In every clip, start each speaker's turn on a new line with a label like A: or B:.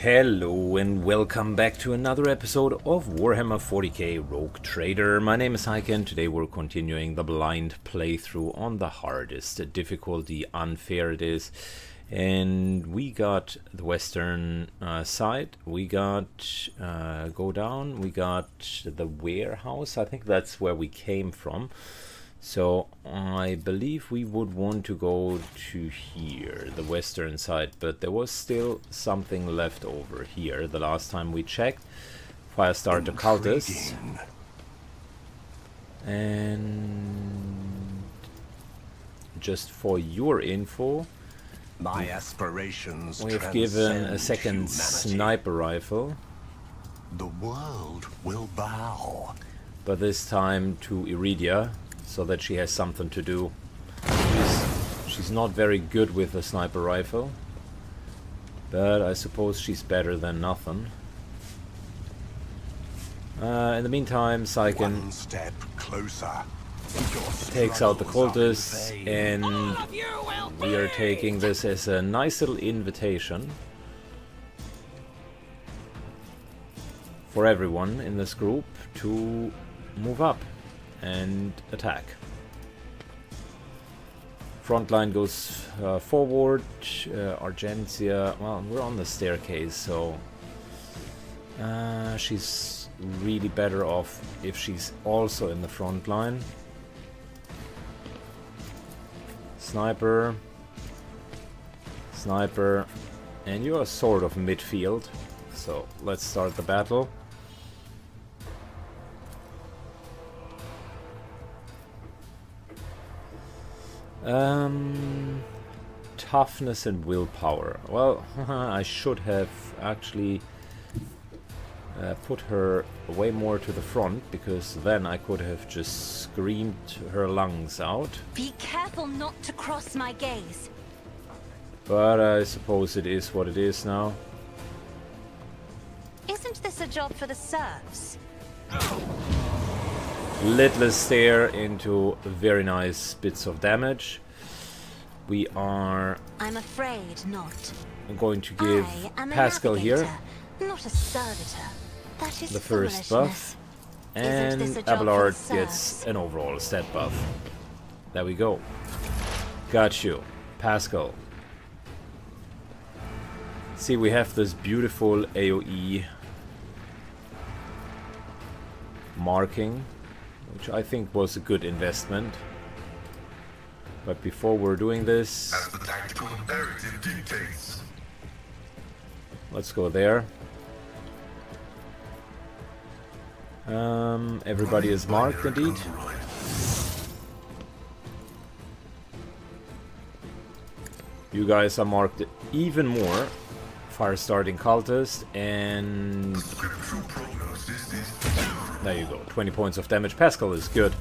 A: Hello and welcome back to another episode of Warhammer 40k Rogue Trader. My name is Heike and today we're continuing the blind playthrough on the hardest difficulty, unfair it is. And we got the western uh, side, we got uh, go down, we got the warehouse, I think that's where we came from. So I believe we would want to go to here, the western side, but there was still something left over here the last time we checked. Firestar the cultists. And just for your info,
B: my aspirations
A: we have given a second
B: humanity.
A: sniper rifle,
B: The world will bow.
A: but this time to Iridia, so that she has something to do. She's, she's not very good with a sniper rifle, but I suppose she's better than nothing. Uh, in the meantime, Syken
B: One step closer.
A: takes out the cultists, and we are taking this as a nice little invitation for everyone in this group to move up and attack. Front line goes uh, forward, uh, Argenta, well, we're on the staircase, so uh, she's really better off if she's also in the front line. Sniper, sniper, and you are sort of midfield, so let's start the battle. Um, toughness and willpower. Well, I should have actually uh, put her way more to the front because then I could have just screamed her lungs out.
C: Be careful not to cross my gaze.
A: But I suppose it is what it is now.
C: Isn't this a job for the serfs?
A: Little stare into very nice bits of damage. We are
C: I'm afraid not.
A: going to give
C: I am a
A: Pasqal here
C: not a servitor. That is
A: the first buff. And
C: this a job for the
A: Abelard gets an overall stat buff. There we go. Got you. Pasqal. See, we have this beautiful AoE marking, which I think was a good investment. But before we're doing this,
D: as the tactical imperative dictates.
A: let's go there. Um, everybody is marked indeed. You guys are marked even more. Fire starting cultist and
D: Scriptural prognosis is
A: there you go. 20 points of damage. Pasqal is good.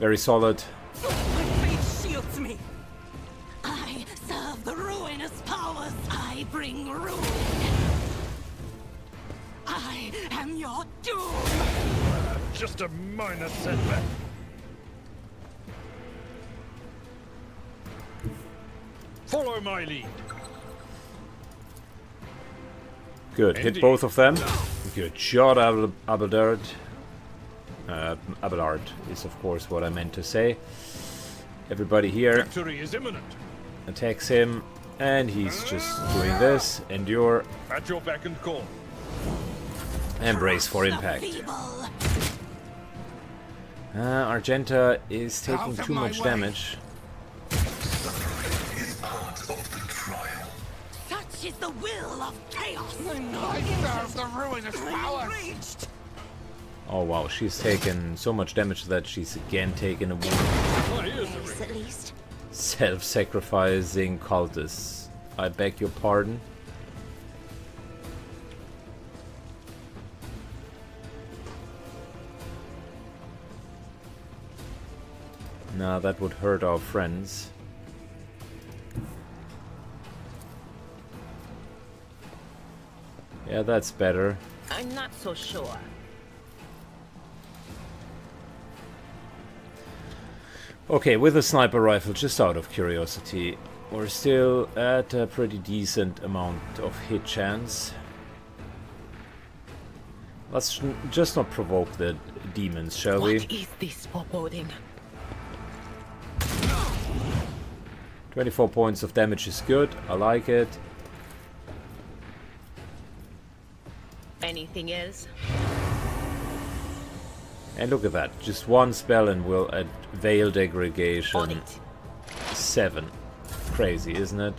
A: Very solid.
E: My fate shields me. I serve the ruinous powers. I bring ruin. I am your doom.
F: Uh, just a minor setback. Follow my lead.
A: Good. Hit both of them. Good shot, Abel Abelard. Uh, Abelard is of course what I meant to say. Everybody here
F: Victory is imminent.
A: attacks him, and he's just doing this. Endure
F: At your beck and call.
A: and brace for impact. Uh, Argenta is taking too much
B: way.
A: damage.
D: is part of the trial.
E: Such is the will of chaos.
B: I serve the ruinous powers.
E: Reached.
A: Oh wow, she's taken so much damage that she's again taken a wound.
F: My ears are
C: Yes, at least.
A: Self-sacrificing cultists. I beg your pardon. Nah, that would hurt our friends. Yeah, that's better.
E: I'm not so sure.
A: Okay, with a sniper rifle, just out of curiosity, we're still at a pretty decent amount of hit chance. Let's just not provoke the demons, shall we?
E: What is this foreboding?
A: 24 points of damage is good. I like it.
E: Anything else?
A: And look at that. Just one spell and we'll add Veil
E: On
A: Degradation 7. Crazy, isn't it?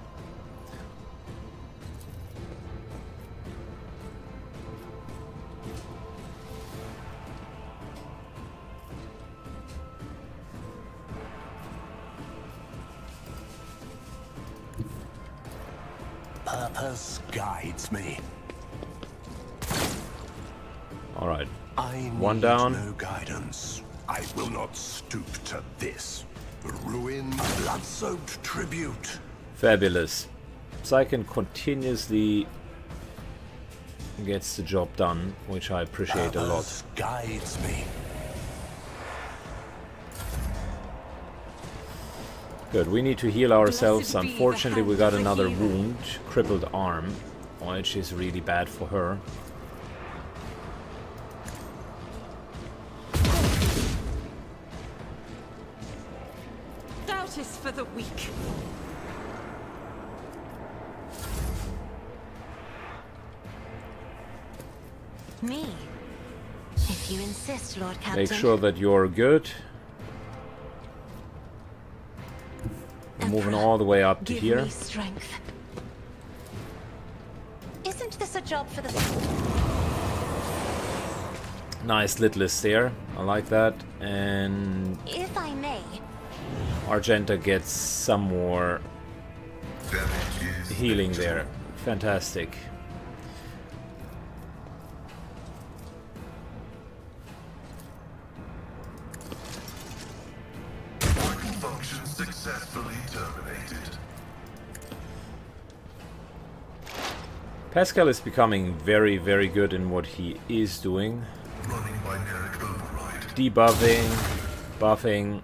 A: Fabulous. Syken continuously gets the job done, which I appreciate a lot.
B: Purpose guides me.
A: Good, we need to heal ourselves.
E: Blessed be the
A: Unfortunately, we got another wound, crippled arm, which is really bad for her.
E: Doubt is for the weak.
C: Me? If you insist, Lord Captain.
A: Make sure that you're good. We're moving all the way up to
C: Give
A: here.
C: me strength. Isn't this a job for the...
A: Nice littlest there. I like that. And
C: If I may,
A: Argenta gets some more healing there. Fantastic.
D: Successfully terminated.
A: Pasqal is becoming very, very good in what he is doing.
D: Running binaric.
A: Debuffing, buffing,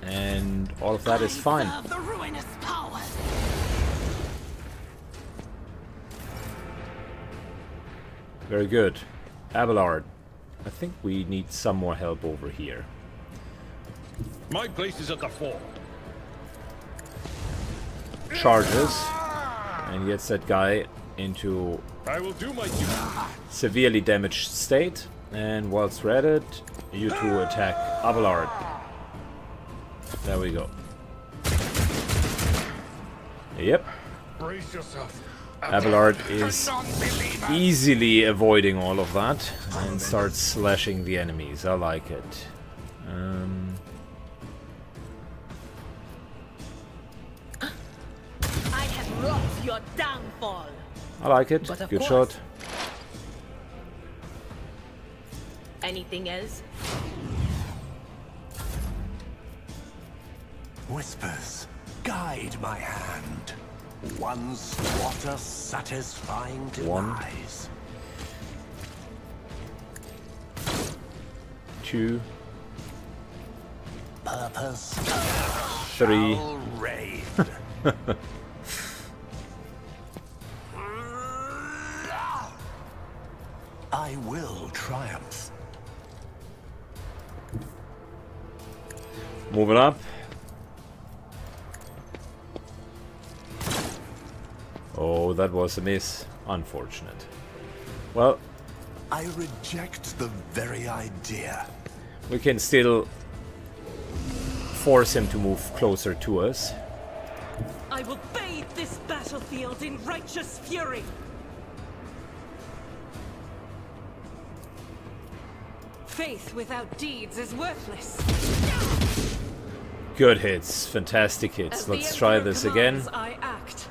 A: and all of that is fine.
E: serve the ruinous powers.
A: Very good. Abelard, I think we need some more help over here.
F: My place is at the fore.
A: Charges, and gets that guy into
F: I will do my
A: severely damaged state. And whilst we're at it, you two attack Abelard. There we go. Yep,
F: Brace yourself.
A: Abelard is easily avoiding all of that and starts slashing the enemies. I like it. Um,
E: I
A: like it. Good
E: course.
A: shot.
E: Anything else?
B: Whispers, guide my hand. One squatter satisfying
A: One.
B: demise.
A: Two,
B: Purpose
A: three.
B: I will triumph.
A: Moving up. Oh, that was a miss. Unfortunate. Well,
B: I reject the very idea.
A: we can still force him to move closer to us.
E: I will bathe this battlefield in righteous fury. Faith without deeds is worthless.
A: Good hits, fantastic hits.
E: As
A: Let's try
E: Emperor
A: this again.
E: I act.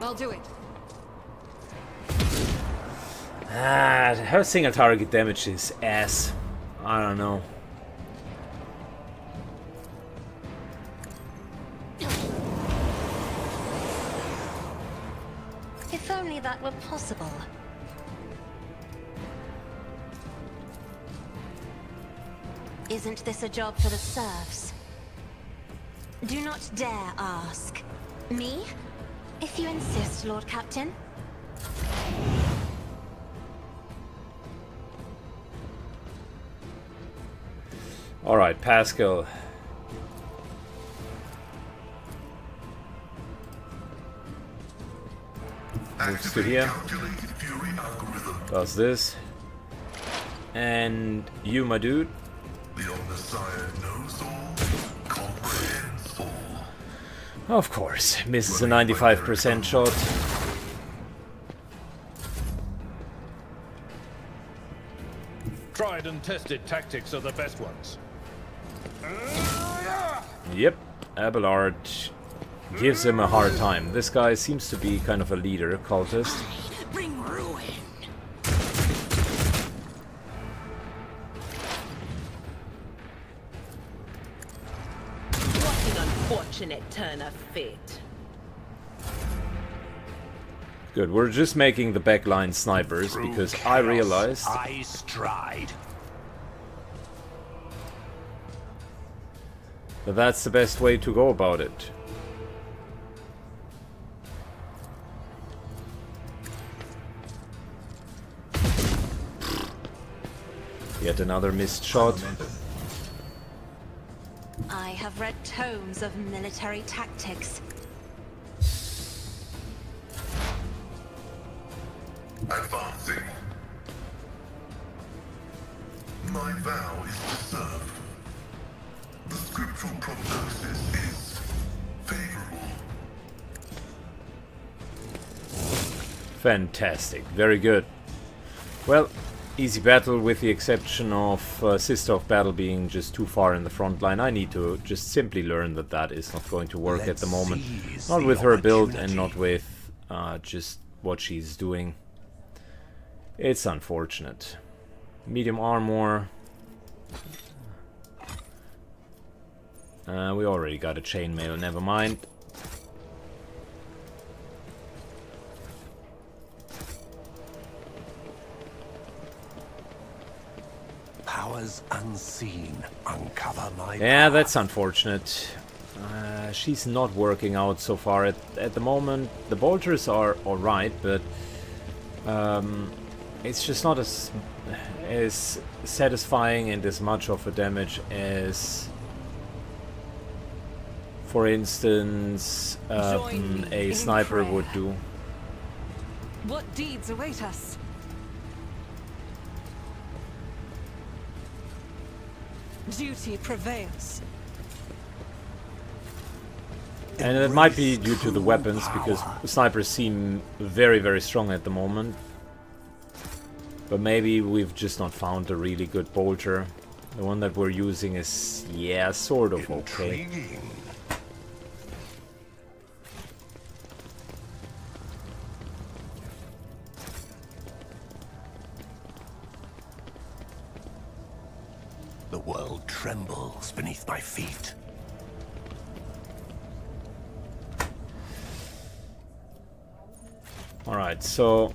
E: I'll do it.
A: Ah, how single target damage is ass. I don't know.
C: If only that were possible. Isn't this a job for the serfs? Do not dare ask. Me? If you insist, Lord Captain.
A: Alright, Pasqal. Moves to here.
D: Calculated Fury algorithm.
A: Does this. And you, my dude. Of course, misses a 95% shot.
F: Tried and tested tactics are the best ones.
A: Yep, Abelard gives him a hard time. This guy seems to be kind of a leader, cultist.
G: Turn of fate.
A: Good, we're just making the backline snipers
B: Through
A: because I
B: chaos,
A: realized
B: I stride.
A: that that's the best way to go about it. Yet another missed shot.
C: I have read tomes of military tactics.
D: Advancing. My vow is to serve. The scriptural prognosis is favorable.
A: Fantastic, very good. Well, easy battle with the exception of uh, Sister of Battle being just too far in the front line. I need to just simply learn that that is not going to work at the moment. Not
B: the
A: with her build and not with uh, just what she's doing. It's unfortunate. Medium armor. Uh, we already got a chainmail, never mind.
B: Powers unseen uncover my
A: Yeah,
B: power.
A: that's unfortunate. Uh, she's not working out so far at, at the moment. The bolters are alright, but um, it's just not as as satisfying and as much of a damage as, for instance, um, a
E: in
A: sniper
E: prayer.
A: would do.
E: What deeds await us? Duty prevails.
A: And it might be due to the weapons, because snipers seem very, very strong at the moment. But maybe we've just not found a really good bolter. The one that we're using is, yeah, sort of okay.
B: Intriguing. Feet.
A: Alright, so...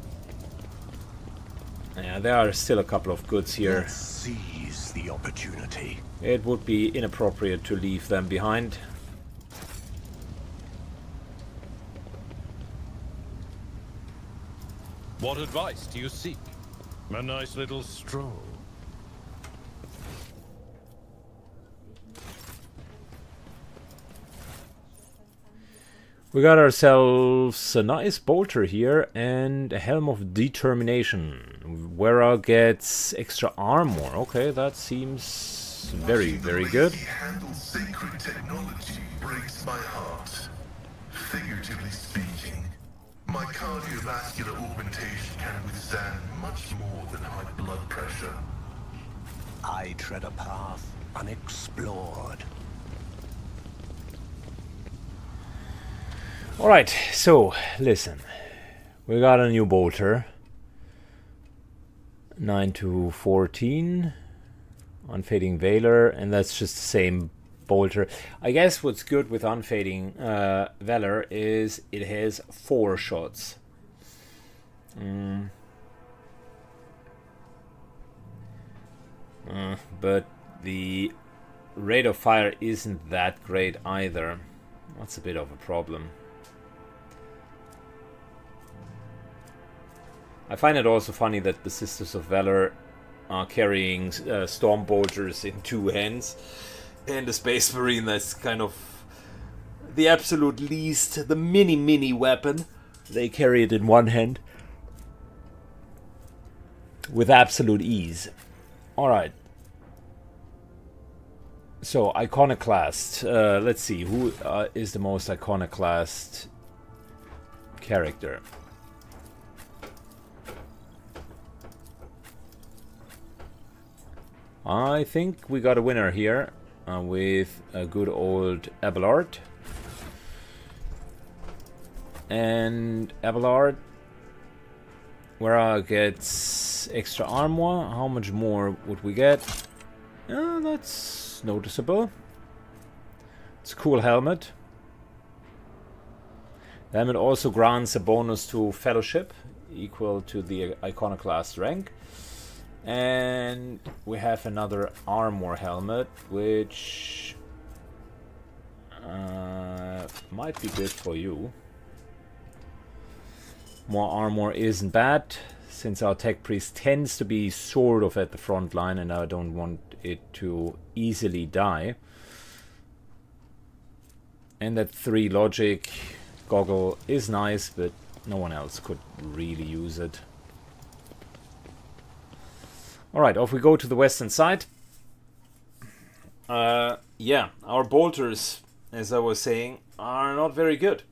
A: Yeah, there are still a couple of goods here.
B: Let's seize the opportunity.
A: It would be inappropriate to leave them behind.
F: What advice do you seek? A nice little stroll.
A: We got ourselves a nice bolter here and a Helm of Determination. Vera gets extra armor. Okay, that seems very, very good.
D: Sacred technology breaks my heart. Figuratively speaking, my cardiovascular augmentation can withstand much more than high blood pressure.
B: I tread a path unexplored.
A: Alright, so, listen. We got a new bolter. 9 to 14. Unfading Valor, and that's just the same bolter. I guess what's good with Unfading uh, is it has four shots. Mm. Uh, but the rate of fire isn't that great either. That's a bit of a problem. I find it also funny that the Sisters of Valor are carrying uh, storm bolters in two hands, and the Space Marine that's kind of the absolute least, the mini mini weapon. They carry it in one hand with absolute ease. Alright. So, iconoclast. Uh, let's see, who uh, is the most iconoclast character? I think we got a winner here uh, with a good old Abelard. And Abelard, where I gets extra armor. How much more would we get? Uh, that's noticeable. It's a cool helmet. Helmet also grants a bonus to Fellowship, equal to the Iconoclast rank. And we have another armor helmet, which uh, might be good for you. More armor isn't bad, since our tech priest tends to be sort of at the front line and I don't want it to easily die. And that 3 logic goggle is nice, but no one else could really use it. Alright, off we go to the western side. Uh, yeah, our bolters, as I was saying, are not very good.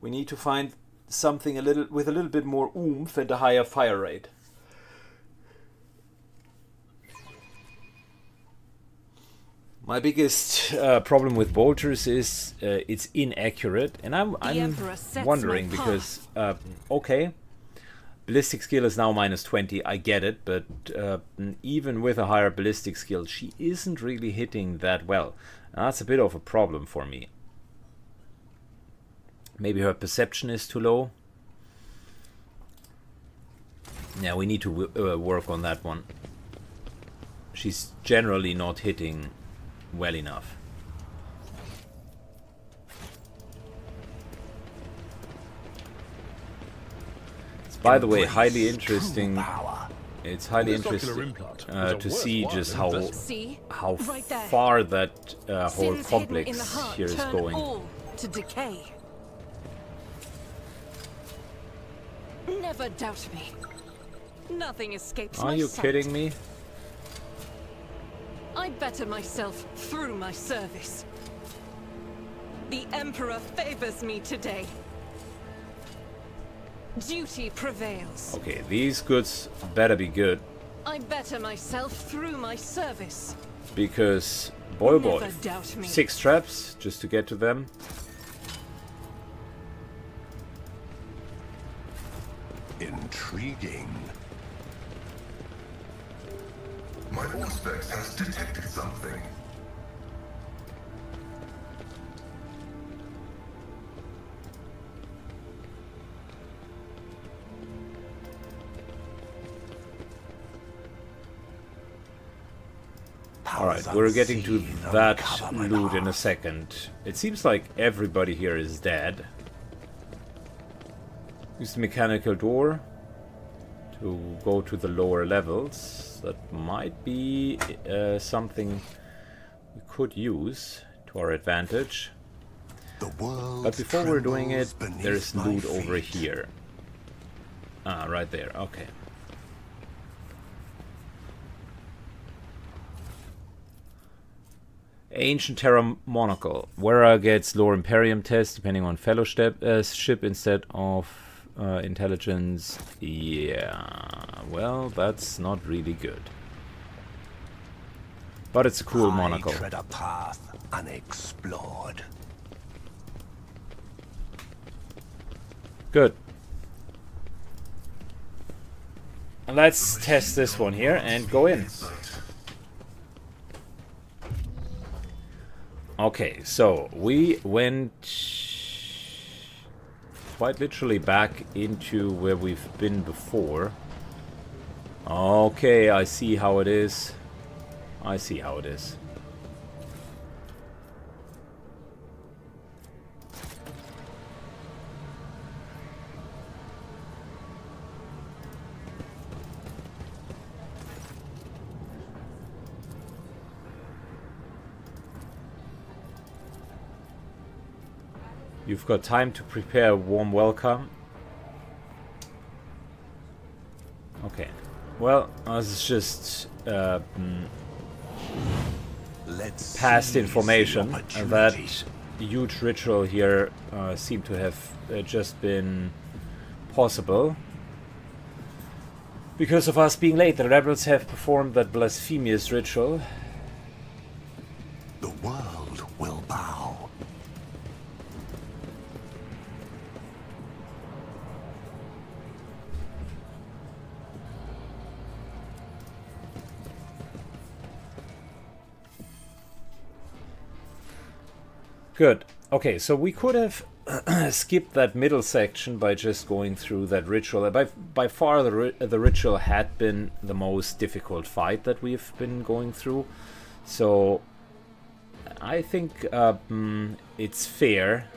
A: We need to find something a little with a little bit more oomph and a higher fire rate. My biggest uh, problem with bolters is uh, it's inaccurate, and I'm, I'm wondering because uh, okay, ballistic skill is now minus 20. I get it, but uh, even with a higher ballistic skill, she isn't really hitting that well, and that's a bit of a problem for me. Maybe her perception is too low. Yeah, we need to uh, work on that one. She's generally not hitting well enough. By the way, highly interesting. It's highly interesting uh, to see just how how far that uh, whole
E: Sins hidden in the
A: complex
E: heart
A: here is going.
E: to decay. Never doubt me. Nothing escapes
A: Are you kidding me?
E: I better myself through my service. The Emperor favors me today. Duty prevails.
A: Okay, these goods better be good
E: I better myself through my service.
A: because boy boy,
E: doubt me.
A: six traps just to get to them.
B: Intriguing.
D: My Auspex has detected something.
A: Alright, we're getting to that loot in a second. It seems like everybody here is dead. Use the mechanical door to go to the lower levels. That might be uh, something we could use to our advantage. But before we're doing it, there's loot over here. Ah, right there. Okay. Ancient Terra Monocle. Wera gets Lore Imperium test depending on fellowship uh, ship instead of uh, intelligence. Yeah, well, that's not really good. But it's a cool
B: I
A: monocle.
B: tread a path unexplored.
A: Good. Let's test this one here and go in. Okay, so we went quite literally back into where we've been before. Okay, I see how it is. I see how it is. You've got time to prepare a warm welcome. Okay. Well, this is just uh, mm,
B: Let's
A: past
B: seize the
A: information. That huge ritual here uh, seemed to have uh, just been possible. Because of us being late, the rebels have performed that blasphemous ritual. Good. Okay, so we could have skipped that middle section by just going through that ritual. By by far, the ri- the ritual had been the most difficult fight that we've been going through. So I think mm, it's fair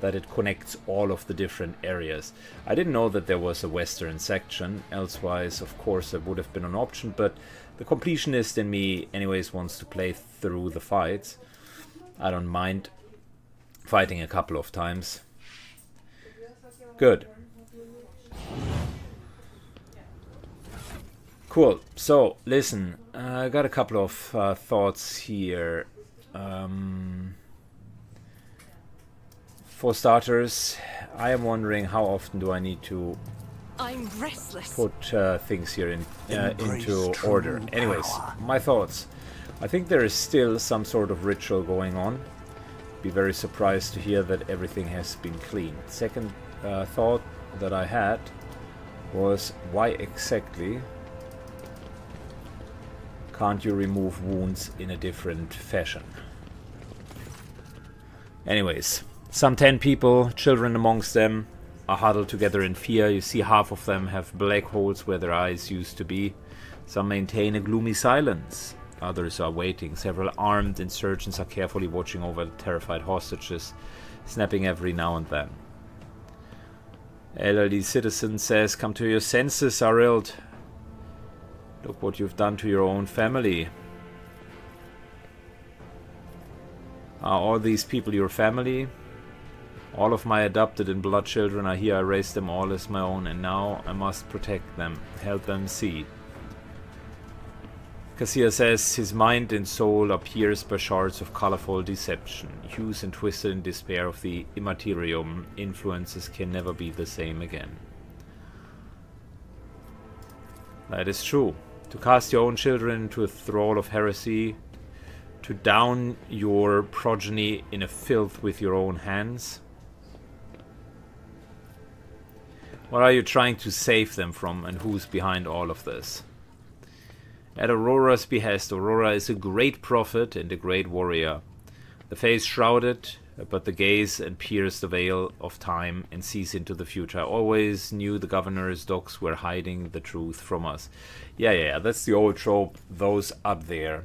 A: that it connects all of the different areas. I didn't know that there was a western section. Elsewise, of course, it would have been an option. But the completionist in me, anyways, wants to play through the fights. I don't mind fighting a couple of times. Good. Cool. So, listen, uh, I got a couple of uh, thoughts here. Um, for starters, I am wondering how often do I need to
E: I'm restless.
A: put uh, things here in, uh, into
B: true
A: order. Anyways, my thoughts. I think there is still some sort of ritual going on. Be very surprised to hear that everything has been cleaned. Second uh, thought that I had was why exactly can't you remove wounds in a different fashion? Anyways, some 10 people, children amongst them, are huddled together in fear. You see half of them have black holes where their eyes used to be. Some maintain a gloomy silence. Others are waiting. Several armed insurgents are carefully watching over the terrified hostages, snapping every now and then. Elderly citizen says, Come to your senses, Arild. Look what you've done to your own family. Are all these people your family? All of my adopted and blood children are here. I raised them all as my own, and now I must protect them, help them see. Cassia says his mind and soul are pierced by shards of colorful deception. Hues and twisted in despair of the immaterium influences can never be the same again. That is true. To cast your own children into a thrall of heresy, to down your progeny in a filth with your own hands. What are you trying to save them from, and who's behind all of this? At Aurora's behest, Aurora is a great prophet and a great warrior. The face shrouded, but the gaze and pierce the veil of time and sees into the future. I always knew the governor's dogs were hiding the truth from us. Yeah, yeah, yeah, that's the old trope. Those up there.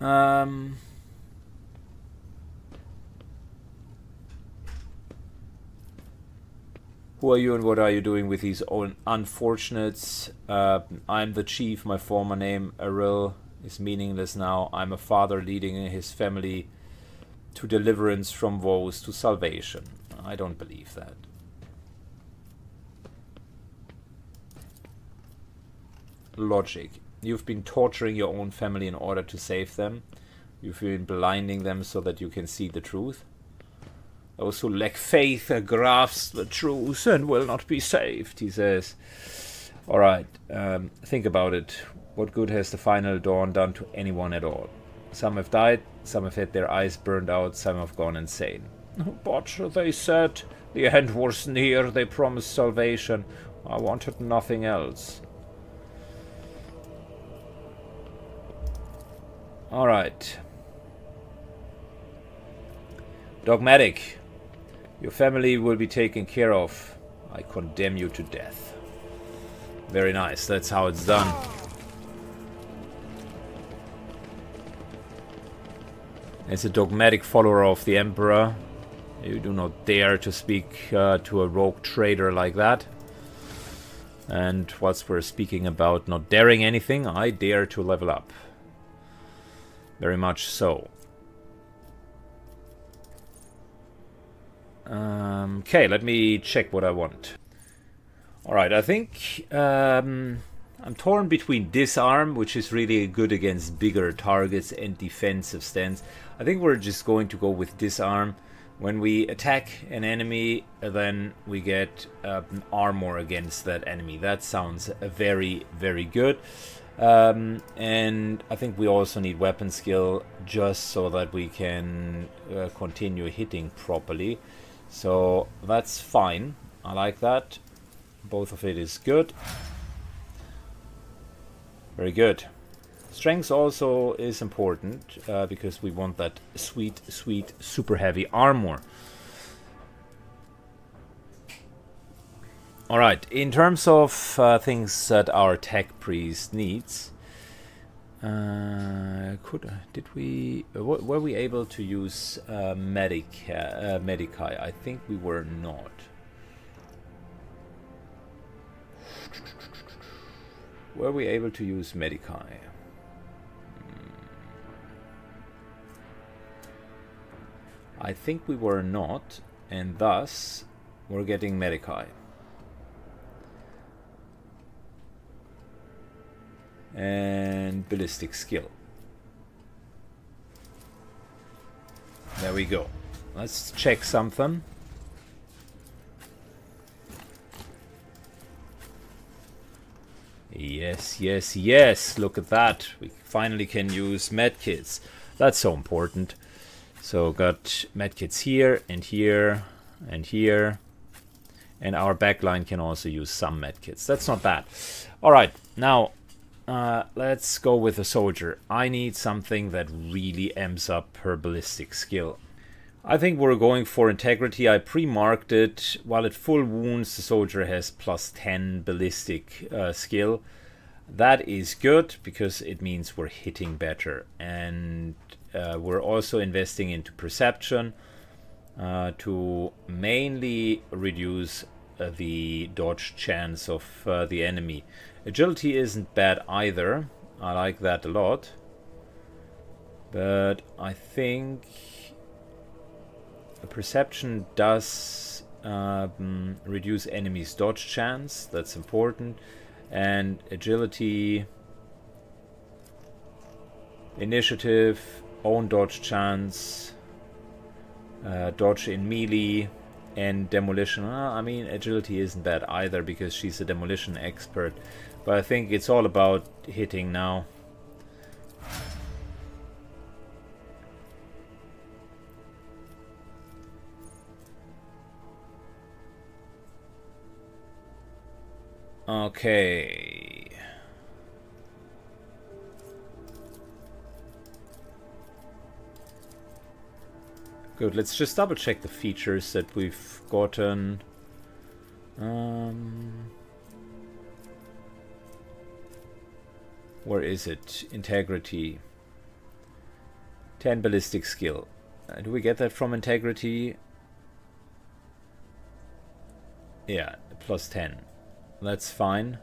A: Um. Who are you and what are you doing with these un- unfortunates? Uh, I'm the chief. My former name, Aril, is meaningless now. I'm a father leading his family to deliverance from woes to salvation. I don't believe that. Logic. You've been torturing your own family in order to save them. You've been blinding them so that you can see the truth. Those who lack faith grasp the truth and will not be saved, he says. Alright, um, think about it. What good has the final dawn done to anyone at all? Some have died, some have had their eyes burned out, some have gone insane. But they said the end was near, they promised salvation. I wanted nothing else. Alright. Dogmatic. Your family will be taken care of. I condemn you to death. Very nice. That's how it's done. As a dogmatic follower of the Emperor, you do not dare to speak uh, to a rogue trader like that. And whilst we're speaking about not daring anything, I dare to level up. Very much so. Um, okay, let me check what I want. Alright, I think um, I'm torn between disarm, which is really good against bigger targets and defensive stance. I think we're just going to go with disarm. When we attack an enemy, then we get um, armor against that enemy. That sounds very, very good. Um, and I think we also need weapon skill just so that we can uh, continue hitting properly. So that's fine. I like that. Both of it is good. Very good. Strength also is important uh, because we want that sweet, sweet, super heavy armor. Alright, in terms of uh, things that our tech priest needs, uh, could did we uh, were we able to use uh, medic uh? I think we were not. Were we able to use medicae? I think we were not, and thus we're getting Medicae. And ballistic skill. There we go. Let's check something. Yes, yes, yes. Look at that. We finally can use medkits. That's so important. So got medkits here and here and here. And our backline can also use some medkits. That's not bad. Alright, now uh, let's go with a soldier. I need something that really amps up her ballistic skill. I think we're going for integrity. I pre-marked it. While at full wounds, the soldier has plus 10 ballistic uh, skill. That is good because it means we're hitting better. And uh, we're also investing into perception uh, to mainly reduce uh, the dodge chance of uh, the enemy. Agility isn't bad either. I like that a lot. But I think perception does um, reduce enemies dodge chance. That's important. And agility, initiative, own dodge chance, uh, dodge in melee, and demolition. Uh, I mean, agility isn't bad either because she's a demolition expert. But I think it's all about hitting now. Okay. Good, let's just double check the features that we've gotten. Um, where is it? Integrity. 10 ballistic skill. Uh, do we get that from integrity? Yeah, plus 10. That's fine.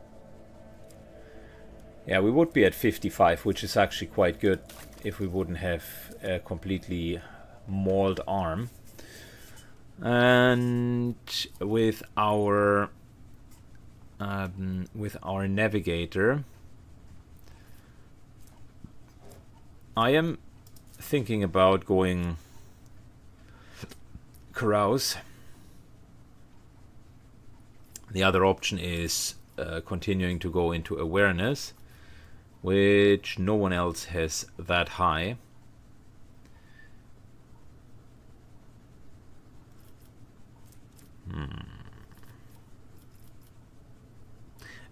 A: Yeah, we would be at 55, which is actually quite good if we wouldn't have a completely mauled arm. And with our um, with our navigator, I am thinking about going carouse. The other option is uh, continuing to go into awareness, which no one else has that high. Hmm.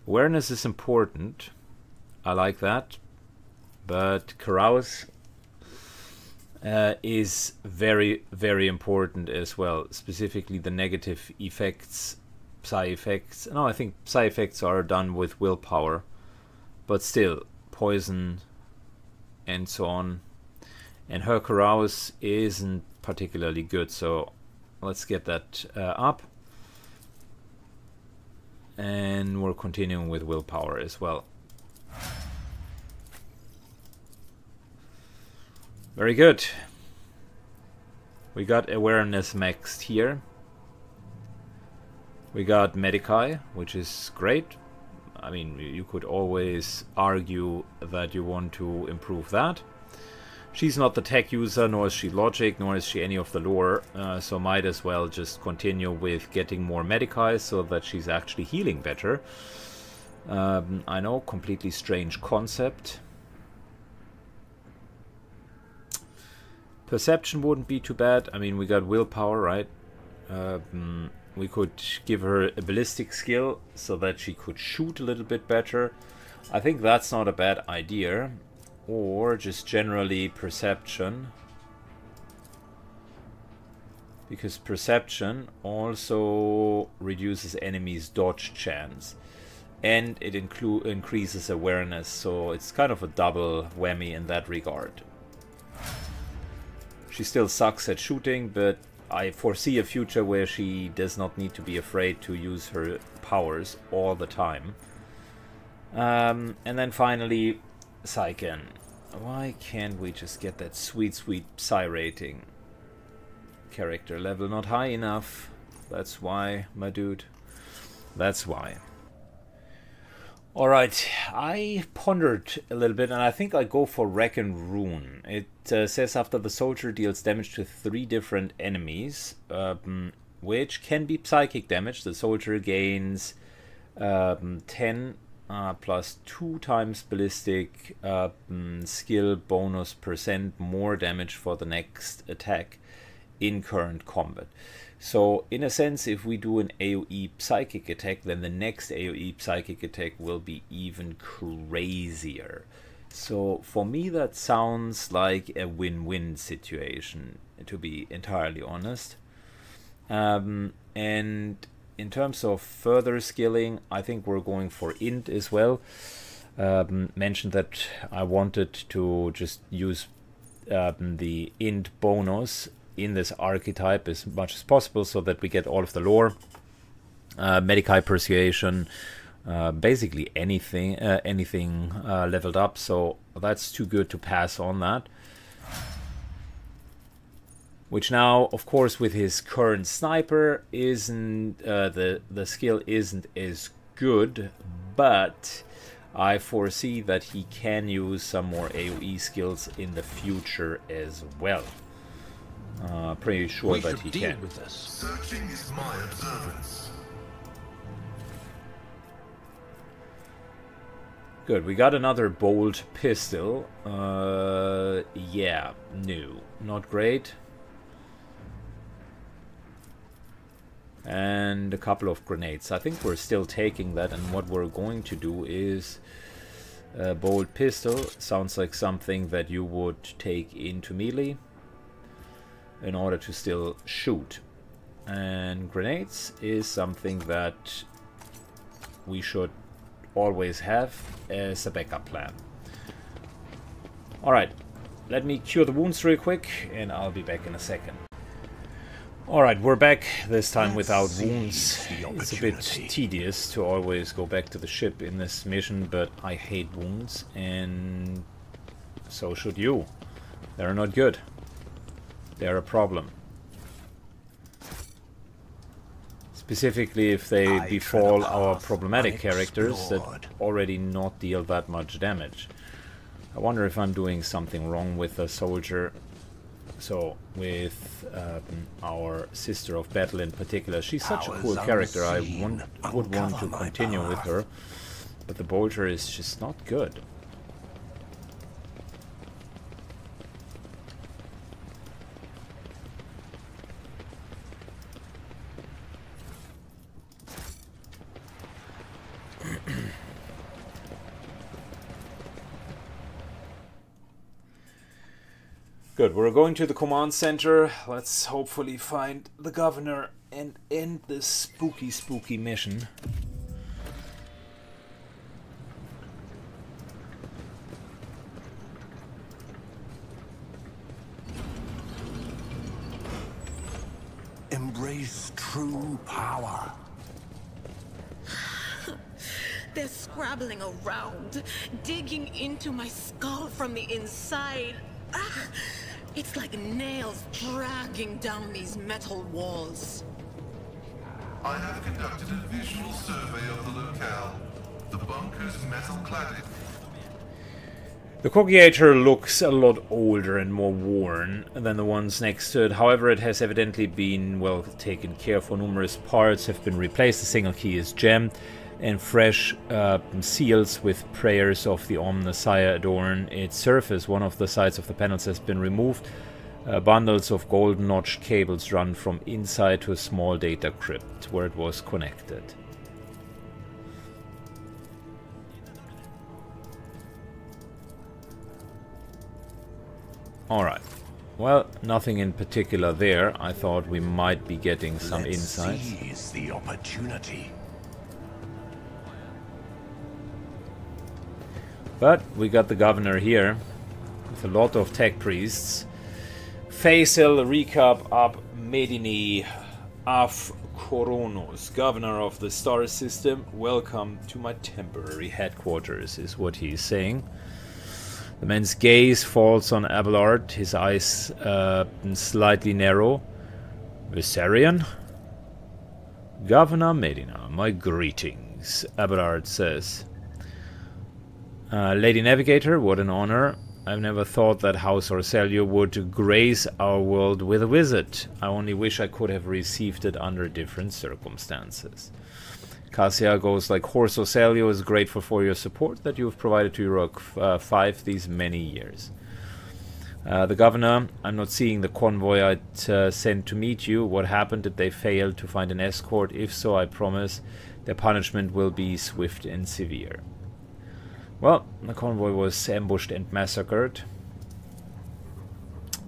A: Awareness is important. I like that. But carouse uh, is very, very important as well. Specifically, the negative effects, psi effects. No, I think psi effects are done with willpower. But still, poison and so on. And her carouse isn't particularly good, so let's get that uh, up and we're continuing with willpower as well very good we got awareness maxed here We got Medicae, which is great. I mean, you could always argue that you want to improve that. She's not the tech user, nor is she logic, nor is she any of the lore, uh, so might as well just continue with getting more Medicae so that she's actually healing better. Um, I know, completely strange concept. Perception wouldn't be too bad. I mean, we got willpower, right? Um, we could give her a ballistic skill so that she could shoot a little bit better. I think that's not a bad idea. Or just generally perception. Because perception also reduces enemies' dodge chance. And it increases awareness, so it's kind of a double whammy in that regard. She still sucks at shooting, but I foresee a future where she does not need to be afraid to use her powers all the time. Um, and then finally, Syken. Why can't we just get that sweet, sweet Psy rating? Character level not high enough. That's why, my dude. That's why. Alright, I pondered a little bit and I think I go for Wreck and Ruin. It uh, says after the soldier deals damage to three different enemies, um, which can be psychic damage. The soldier gains um, 10 uh, plus 2 times ballistic um, skill bonus percent more damage for the next attack in current combat. So in a sense, if we do an AoE psychic attack, then the next AoE psychic attack will be even crazier. So for me, that sounds like a win-win situation, to be entirely honest. Um, and in terms of further skilling, I think we're going for int as well. Um, mentioned that I wanted to just use um, the int bonus in this archetype as much as possible so that we get all of the lore. Uh, Medicae Persuasion, uh, basically anything uh, anything uh, leveled up, so that's too good to pass on that. Which now, of course, with his current sniper, isn't uh, the the skill isn't as good, but I foresee that he can use some more AOE skills in the future as well. Uh, pretty sure we that he deal can. With this.
D: Searching is my observance.
A: Good, we got another bolt pistol. Uh, yeah, new. Not great. And a couple of grenades. I think we're still taking that, and what we're going to do is... A bolt pistol sounds like something that you would take into melee in order to still shoot. And grenades is something that we should always have as a backup plan. Alright, let me cure the wounds real quick and I'll be back in a second. Alright, we're back, this time without wounds. It's a bit tedious to always go back to the ship in this mission, but I hate wounds, and so should you. They're not good. They're a problem. Specifically if they I befall our problematic characters that already not deal that much damage. I wonder if I'm doing something wrong with a soldier. So, with um, our Sister of Battle in particular, she's such a cool character, I want, would want to continue with her. But the Bolter is just not good. Good, we're going to the command center. Let's hopefully find the governor and end this spooky, spooky mission.
B: Embrace true power.
E: They're scrabbling around, digging into my skull from the inside. Ah! It's like nails dragging down these metal walls.
D: I have conducted a visual survey of the locale. The bunker's metal-cladded
A: The cogitator looks a lot older and more worn than the ones next to it. However, it has evidently been well taken care for. Numerous parts have been replaced. The single key is jammed, and fresh uh, seals with prayers of the Omnissiah adorn its surface. One of the sides of the panels has been removed. Uh, bundles of gold notched cables run from inside to a small data crypt where it was connected. Alright. Well, nothing in particular there. I thought we might be getting some
B: Let's
A: insights.
B: seize the opportunity.
A: But we got the governor here with a lot of tech priests. Faisal Rekash Ab Medina Af Koronus, governor of the star system. Welcome to my temporary headquarters, is what he's saying. The man's gaze falls on Abelard, his eyes uh, slightly narrow. Viserion? Governor Medina, my greetings, Abelard says. Uh, Lady Navigator, what an honor. I've never thought that House Orsellius would grace our world with a visit. I only wish I could have received it under different circumstances. Cassia goes like Horse Orsellius is grateful for your support that you have provided to Eurac uh, 5 these many years. Uh, the governor, I'm not seeing the convoy I'd uh, sent to meet you. What happened? Did they fail to find an escort? If so, I promise their punishment will be swift and severe. Well, the convoy was ambushed and massacred.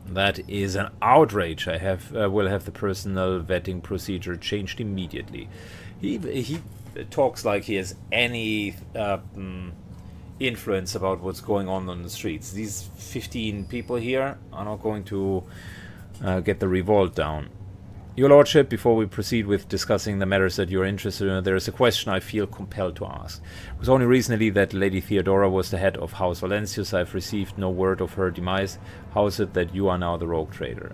A: That is an outrage. I have uh, will have the personal vetting procedure changed immediately. He he talks like he has any uh, mm, influence about what's going on on the streets. These 15 people here are not going to uh, get the revolt down. Your Lordship, before we proceed with discussing the matters that you're interested in, there is a question I feel compelled to ask. It was only recently that Lady Theodora was the head of House Valancius. I've received no word of her demise. How is it that you are now the rogue trader?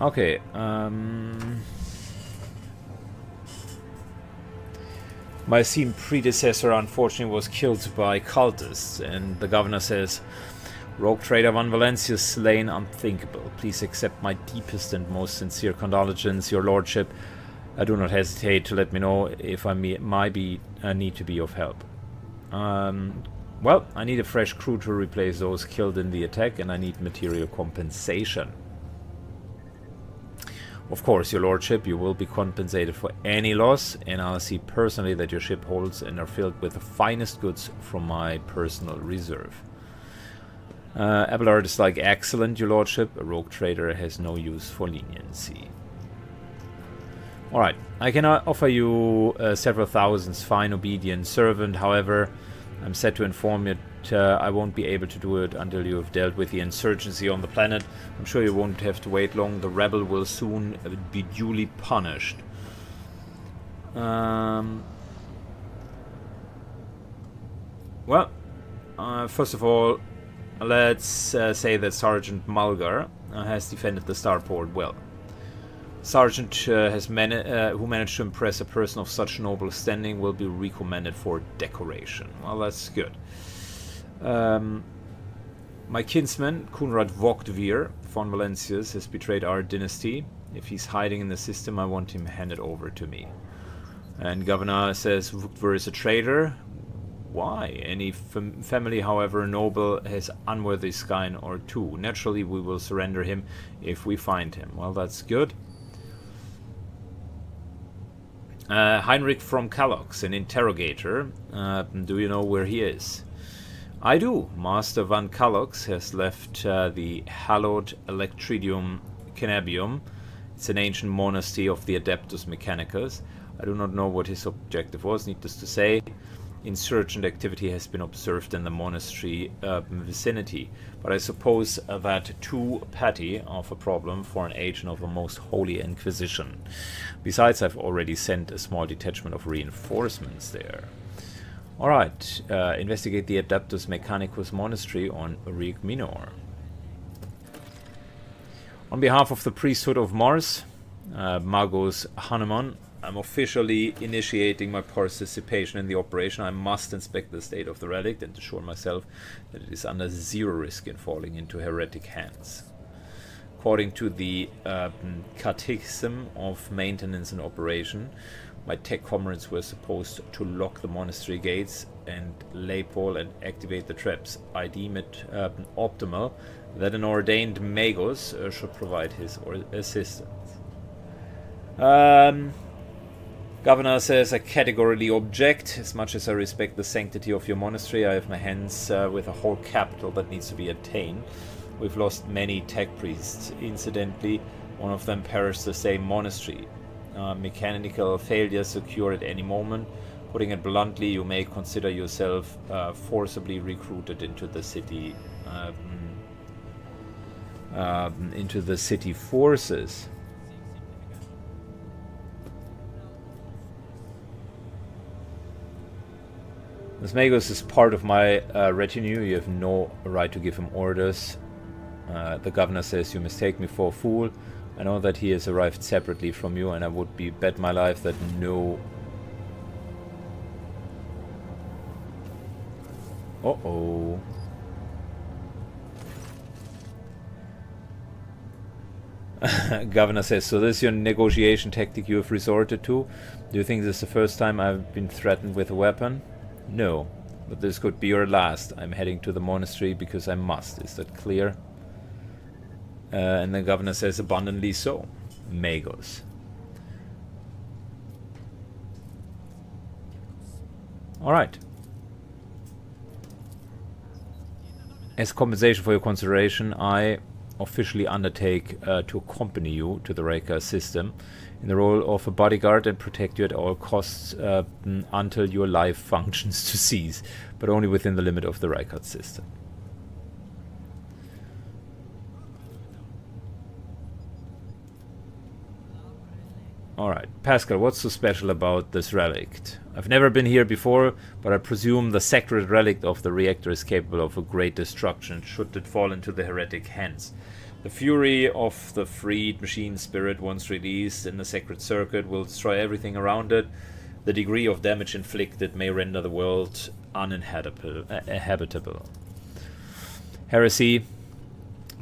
A: Okay, um... My esteemed predecessor unfortunately was killed by cultists, and the governor says Rogue Trader Van Valencia slain unthinkable. Please accept my deepest and most sincere condolences, your lordship. I do not hesitate to let me know if I may, be uh, need to be of help. Um, well, I need a fresh crew to replace those killed in the attack, and I need material compensation. Of course, your lordship, you will be compensated for any loss, and I'll see personally that your ship holds and are filled with the finest goods from my personal reserve. Uh, Abelard is like, excellent, your lordship. A rogue trader has no use for leniency. Alright, I can uh, offer you uh, several thousands fine obedient servant, however, I'm set to inform you uh, I won't be able to do it until you have dealt with the insurgency on the planet. I'm sure you won't have to wait long, the rebel will soon uh, be duly punished. Um, well, uh, first of all, Let's uh, say that Sergeant Mulgar uh, has defended the starport well. Sergeant uh, has man uh, who managed to impress a person of such noble standing will be recommended for decoration. Well, that's good. Um, my kinsman, Kunrad Vogtvir von Valancius, has betrayed our dynasty. If he's hiding in the system, I want him handed over to me. And Governor says Vogtvir is a traitor, why? Any fam family, however noble, has unworthy skin or two. Naturally, we will surrender him if we find him. Well, that's good. Uh, Heinrix from Calox, an interrogator. Uh, do you know where he is? I do. Master Van Calox has left uh, the hallowed Electrodynamic Cenobium. It's an ancient monastery of the Adeptus Mechanicus. I do not know what his objective was, needless to say insurgent activity has been observed in the monastery uh, vicinity, but I suppose that too petty of a problem for an agent of the most holy Inquisition. Besides, I've already sent a small detachment of reinforcements there. Alright, uh, investigate the Adeptus Mechanicus Monastery on Urique Minor. On behalf of the priesthood of Mars, uh, Magos Haneumann. I'm officially initiating my participation in the operation. I must inspect the state of the relic and assure myself that it is under zero risk in falling into heretic hands. According to the uh, Catechism of Maintenance and Operation, my tech comrades were supposed to lock the monastery gates and lay pole and activate the traps. I deem it uh, optimal that an ordained magos uh, should provide his assistance. Um, Governor says I categorically object. As much as I respect the sanctity of your monastery, I have my hands uh, with a whole capital that needs to be attained. We've lost many tech priests. Incidentally, one of them perished the same monastery. Uh, mechanical failure secure at any moment. Putting it bluntly, you may consider yourself uh, forcibly recruited into the city, um, um, into the city forces. This Magos is part of my uh, retinue. You have no right to give him orders. Uh, the governor says you mistake me for a fool. I know that he has arrived separately from you, and I would be bet my life that no. Uh oh. Governor says, so this is your negotiation tactic you have resorted to? Do you think this is the first time I've been threatened with a weapon? No, but this could be your last. I'm heading to the monastery because I must. Is that clear? Uh, and the governor says abundantly so. Magos. Alright. As compensation for your consideration, I officially undertake uh, to accompany you to the Reika system in the role of a bodyguard and protect you at all costs uh, until your life functions to cease, but only within the limit of the Rykard system. Alright, Pasqal, what's so special about this relic? I've never been here before, but I presume the sacred relic of the reactor is capable of a great destruction should it fall into the heretic hands. The fury of the freed machine spirit, once released in the sacred circuit, will destroy everything around it. The degree of damage inflicted may render the world uninhabitable. Uh, Heresy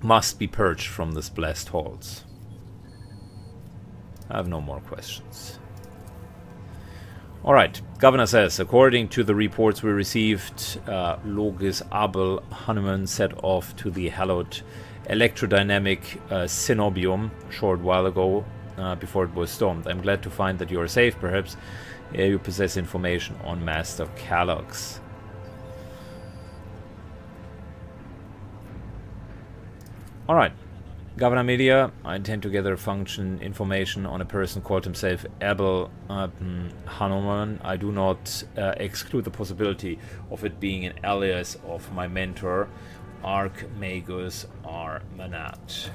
A: must be purged from this blessed halls. I have no more questions. Alright, Governor says, according to the reports we received, uh, Logis Abel Haneumann set off to the hallowed electrodynamic uh, Cenobium a short while ago uh, before it was stormed. I'm glad to find that you are safe, perhaps uh, you possess information on Master Calox. Alright, Governor Medina, I intend to gather function information on a person called himself Abel uh, Haneumann. I do not uh, exclude the possibility of it being an alias of my mentor, Archmagus R. Manat.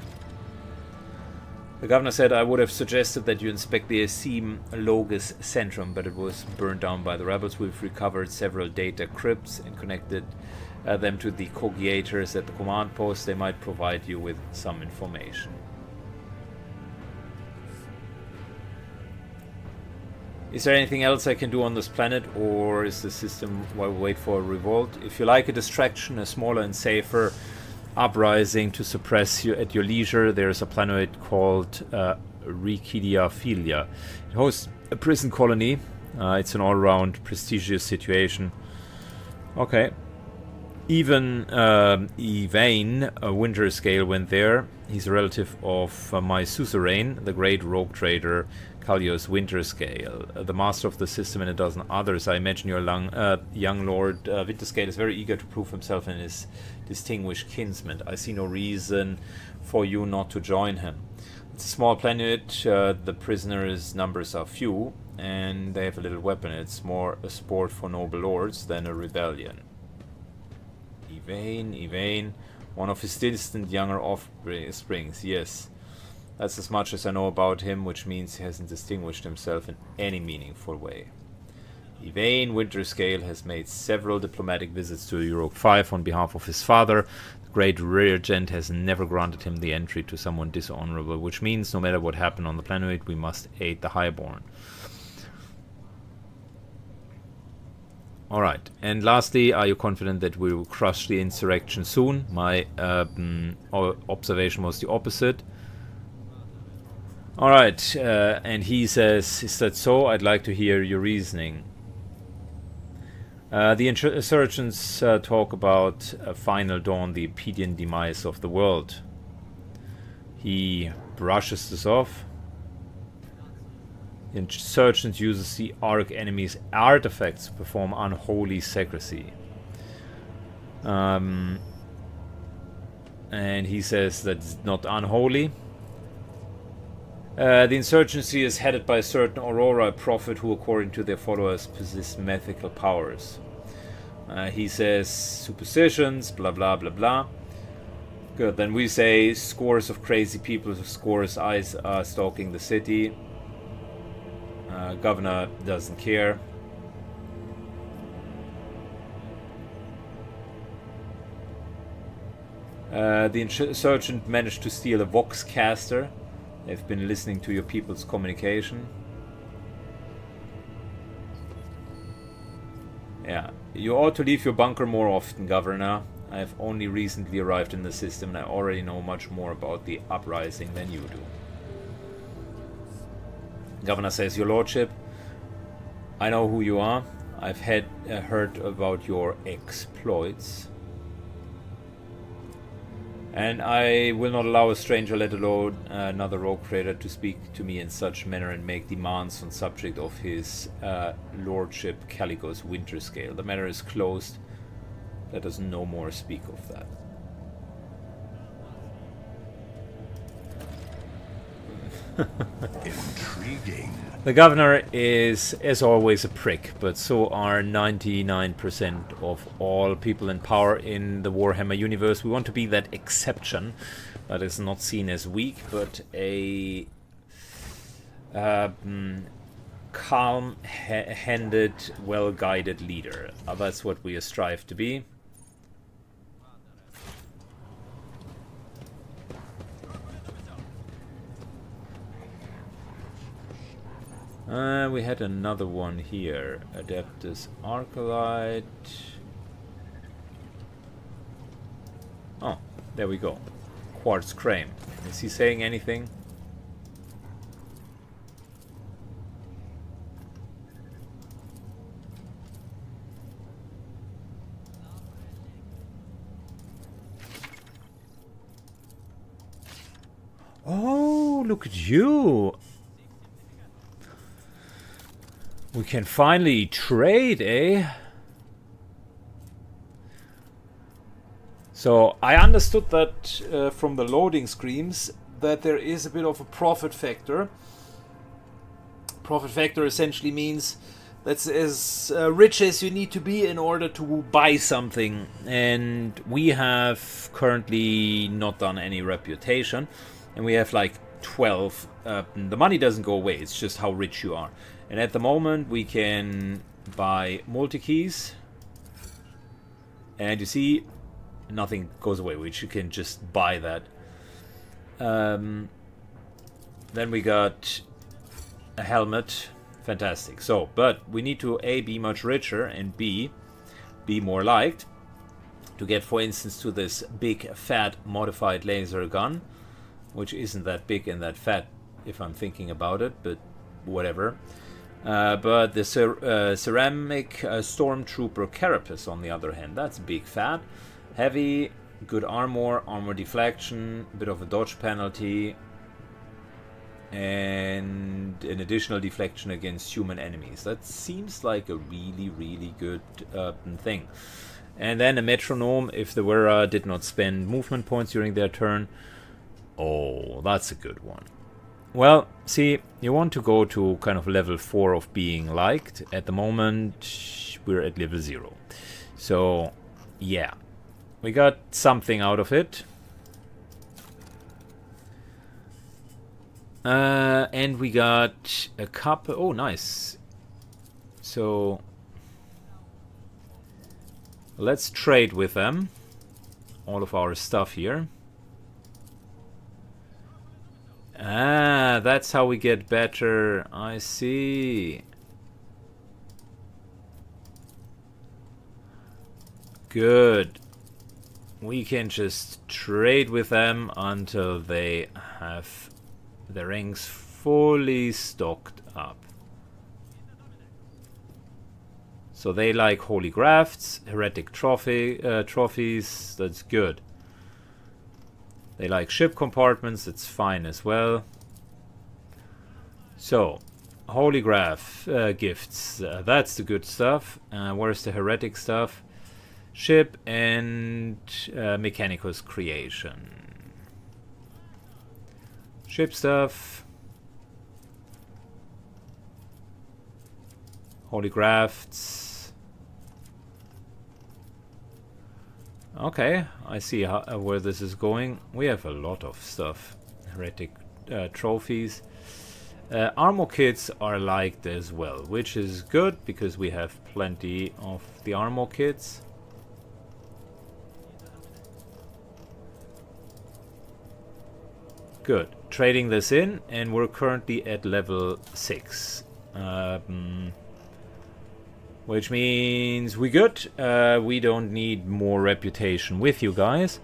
A: The governor said I would have suggested that you inspect the Asim Logis Centrum, but it was burned down by the rebels. We've recovered several data crypts and connected uh, them to the cogitators at the command post. They might provide you with some information. Is there anything else I can do on this planet, or is the system while we wait for a revolt? If you like a distraction, a smaller and safer uprising to suppress you at your leisure, there's a planet called uh, Rikidia It hosts a prison colony. Uh, it's an all-round prestigious situation. Okay, even uh, Yvain, a Winterscale, went there. He's a relative of uh, my suzerain, the great rogue trader Calligos Winterscale, uh, the master of the system and a dozen others. I imagine your long, uh, young lord uh, Winterscale is very eager to prove himself and his distinguished kinsman. I see no reason for you not to join him. It's a small planet, uh, the prisoners' numbers are few, and they have a little weapon. It's more a sport for noble lords than a rebellion. Yvain, Yvain, one of his distant younger offsprings, yes. That's as much as I know about him, which means he hasn't distinguished himself in any meaningful way. Yvain Winterscale has made several diplomatic visits to Eurac 5 on behalf of his father. The Great Regent has never granted him the entry to someone dishonorable, which means no matter what happened on the planet, we must aid the Highborn. Alright, and lastly, are you confident that we will crush the insurrection soon? My um, observation was the opposite. Alright, uh, and he says, is that so? I'd like to hear your reasoning. Uh, the insurgents uh, talk about a final dawn, the Epedian demise of the world. He brushes this off. Insurgents uses the arch enemy's artifacts to perform unholy secrecy. Um, and he says that's not unholy. Uh, the insurgency is headed by a certain Aurora, prophet who, according to their followers, possesses mythical powers. Uh, he says superstitions, blah blah blah blah. Good, then we say scores of crazy people, with scores eyes are stalking the city. Uh, governor doesn't care. Uh, the insurgent managed to steal a Voxcaster. They've been listening to your people's communication. Yeah, you ought to leave your bunker more often, Governor. I have only recently arrived in the system and I already know much more about the uprising than you do. Governor says, Your Lordship, I know who you are. I've had uh, heard about your exploits. And I will not allow a stranger, let alone another rogue trader, to speak to me in such manner and make demands on subject of his uh, lordship Calligos Winterscale. The matter is closed. Let us no more speak of that.
B: Intriguing.
A: The governor is, as always, a prick, but so are 99% of all people in power in the Warhammer universe. We want to be that exception that is not seen as weak, but a um, calm-handed, well-guided leader. Uh, that's what we strive to be. Uh, we had another one here. Adeptus Arclight. Oh, there we go. Quartz Crane. Is he saying anything? Oh, look at you. We can finally trade, eh? So I understood that uh, from the loading screens that there is a bit of a profit factor. Profit factor essentially means that's as uh, rich as you need to be in order to buy something. And we have currently not done any reputation. And we have like 12. Uh, the money doesn't go away, it's just how rich you are. And at the moment we can buy multi-keys. And you see, nothing goes away, which you can just buy that. Um, then we got a helmet. Fantastic. So, but we need to A, be much richer, and B, be more liked. To get, for instance, to this big, fat, modified laser gun. Which isn't that big and that fat, if I'm thinking about it, but whatever. Uh, but the cer uh, ceramic uh, stormtrooper carapace, on the other hand, that's big fat, heavy, good armor, armor deflection, bit of a dodge penalty, and an additional deflection against human enemies. That seems like a really, really good uh, thing. And then a metronome if the wearer did not spend movement points during their turn. Oh, that's a good one. Well, see, you want to go to kind of level 4 of being liked. At the moment, we're at level 0. So, yeah. We got something out of it. Uh, and we got a cup. Oh, nice. So, let's trade with them all of our stuff here. Ah, that's how we get better. I see. Good. We can just trade with them until they have their rings fully stocked up. So they like holy grafts, heretic trophy uh, trophies. That's good. They like ship compartments. It's fine as well. So, holy graph uh, gifts. Uh, that's the good stuff. Uh, where's the heretic stuff? Ship and uh, Mechanicus creation. Ship stuff. Holy grafts. Okay, I see how, uh, where this is going. We have a lot of stuff. Heretic uh, trophies. Uh, armor kits are liked as well, which is good because we have plenty of the armor kits. Good. Trading this in, and we're currently at level 6. Um, which means we good. Uh, we don't need more reputation with you guys.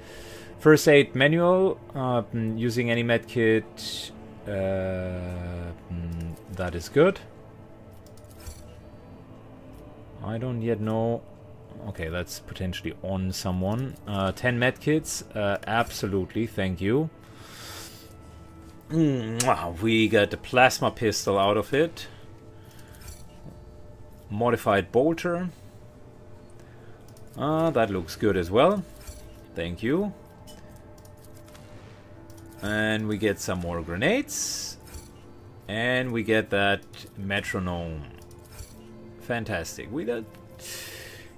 A: First aid manual, uh, using any medkit, uh, that is good. I don't yet know. Okay, that's potentially on someone. Uh, 10 medkits, uh, absolutely, thank you. Mm, we got the plasma pistol out of it modified bolter. Ah, that looks good as well. Thank you. And we get some more grenades. And we get that metronome. Fantastic. We got...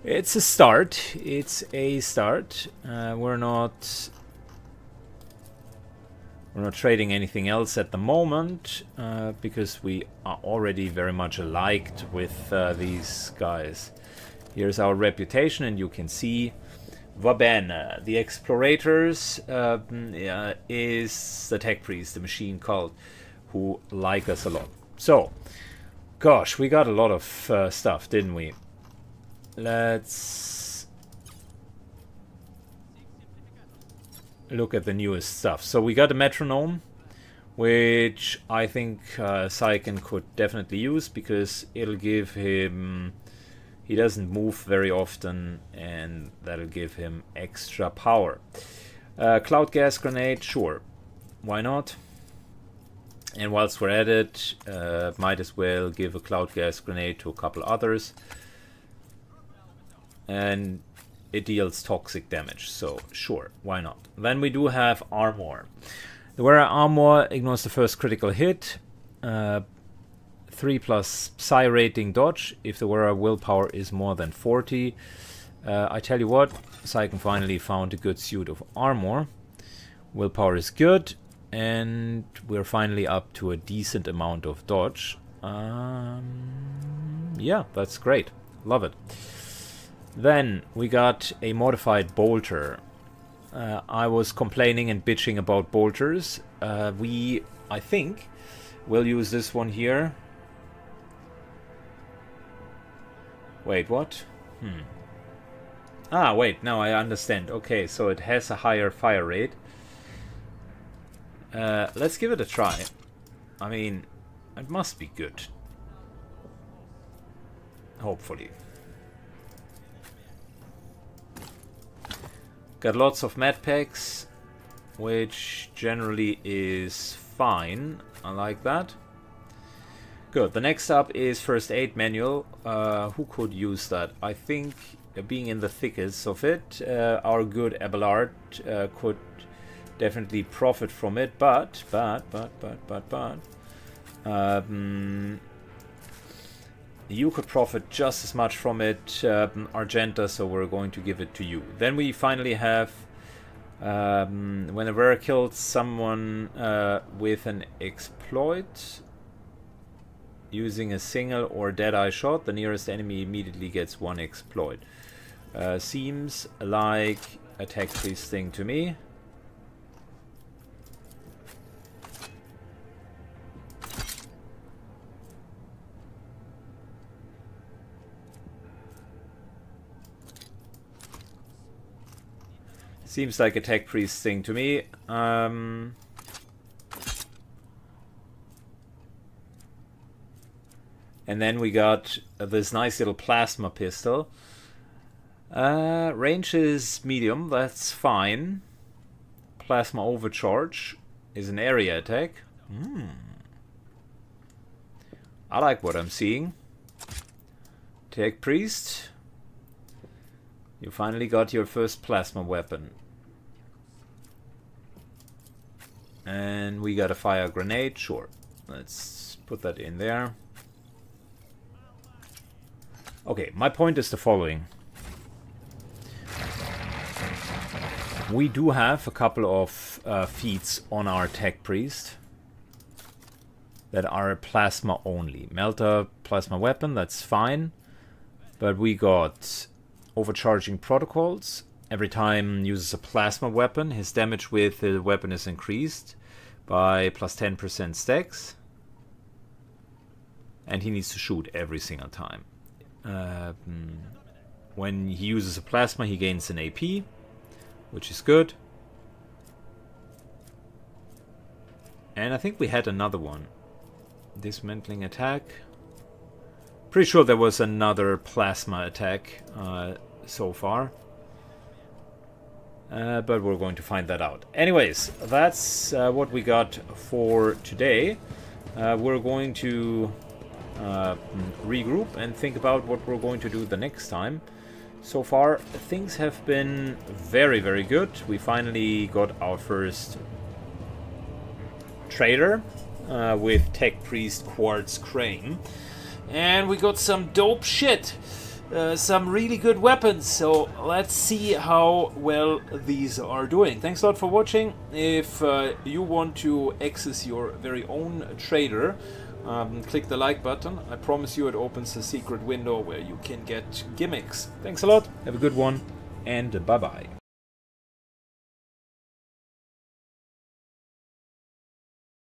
A: It's a start. It's a start. Uh, we're not we're not trading anything else at the moment uh, because we are already very much alike with uh, these guys. Here's our reputation and you can see Vabana, the Explorators, uh, is the Tech Priest, the Machine Cult, who like us a lot. So, gosh, we got a lot of uh, stuff, didn't we? Let's look at the newest stuff. So we got a metronome, which I think uh, Syken could definitely use because it'll give him... He doesn't move very often and that'll give him extra power. Uh, cloud gas grenade, sure. Why not? And whilst we're at it, uh, might as well give a cloud gas grenade to a couple others. And it deals toxic damage, so sure, why not? Then we do have armor. The wearer armor ignores the first critical hit, uh, 3 plus psi rating dodge if the wearer willpower is more than 40. Uh, I tell you what, Syken finally found a good suit of armor. Willpower is good, and we're finally up to a decent amount of dodge. Um, yeah, that's great. Love it. Then we got a modified bolter. Uh, I was complaining and bitching about bolters. Uh, we, I think, will use this one here. Wait, what? Hmm. Ah, wait, now I understand. Okay, so it has a higher fire rate. Uh, let's give it a try. I mean, it must be good. Hopefully. Got lots of med packs, which generally is fine. I like that. Good. The next up is first aid manual. Uh, who could use that? I think uh, being in the thickest of it, uh, our good Abelard uh, could definitely profit from it. But, but, but, but, but, but. Um, you could profit just as much from it, um, Argenta, so we're going to give it to you. Then we finally have, um, whenever kills someone uh, with an exploit, using a single or dead-eye shot, the nearest enemy immediately gets one exploit. Uh, seems like a tech priest thing to me. Seems like a tech priest thing to me. Um, and then we got this nice little plasma pistol. Uh, range is medium, that's fine. Plasma overcharge is an area attack. Hmm. I like what I'm seeing. Tech Priest. You finally got your first plasma weapon. And we got a fire grenade, sure. Let's put that in there. Okay, my point is the following. We do have a couple of uh, feats on our Tech Priest that are plasma only. Melta plasma weapon, that's fine. But we got overcharging protocols. Every time uses a plasma weapon, his damage with the weapon is increased by plus 10% stacks. And he needs to shoot every single time. Uh, when he uses a plasma, he gains an AP, which is good. And I think we had another one. Dismantling attack. Pretty sure there was another plasma attack uh, so far. Uh, but we're going to find that out. Anyways, that's uh, what we got for today. Uh, we're going to uh, regroup and think about what we're going to do the next time. So far, things have been very, very good. We finally got our first trader uh, with Tech Priest Quartz Crane. And we got some dope shit. Uh, some really good weapons. So let's see how well these are doing. Thanks a lot for watching. If uh, you want to access your very own trader, um, click the like button. I promise you it opens a secret window where you can get gimmicks. Thanks a lot. Have a good one and bye bye.